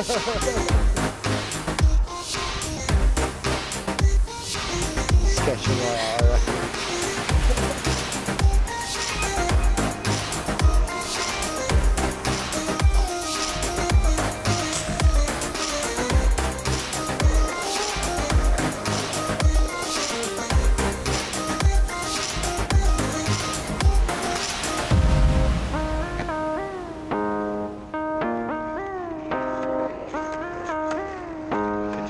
Sketching right, I reckon.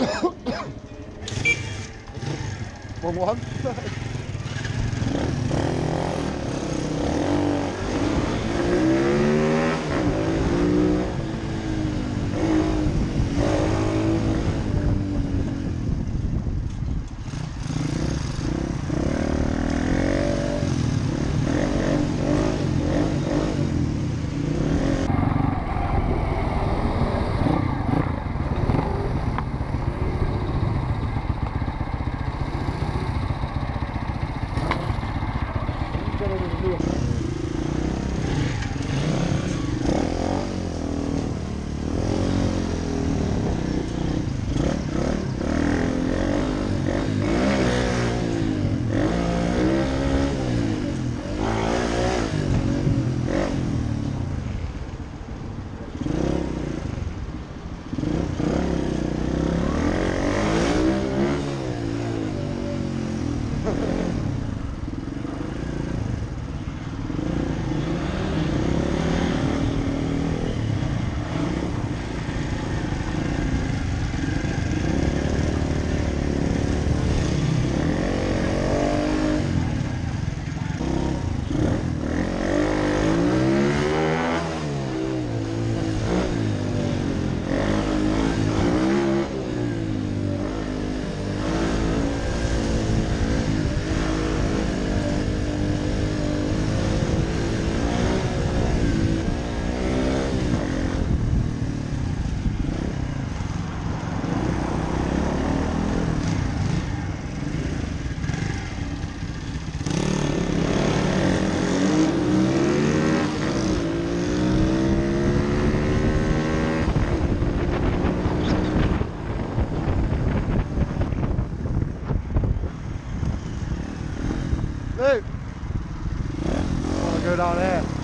One one. Ha ha ha. good on that.